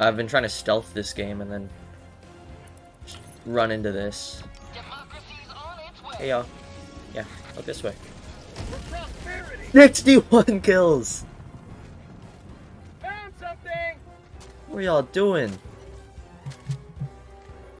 I've been trying to stealth this game and then run into this. Hey y'all. Yeah, up this way. 61 kills! Found something! What are y'all doing?